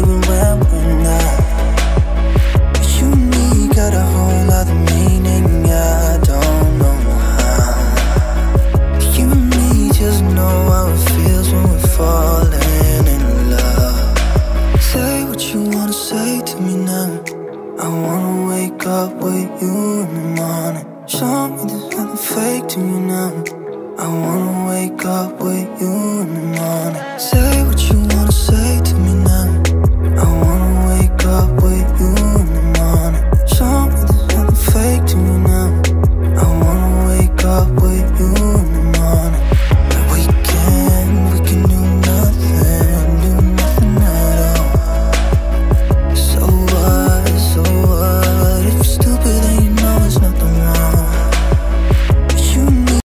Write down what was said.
even when we're not. But you and me got a whole other meaning. I don't know how. You and me just know how it feels when we're falling in love. Say what you wanna say to me now. I wanna wake up with you in the morning. Show me you now. I wanna wake up with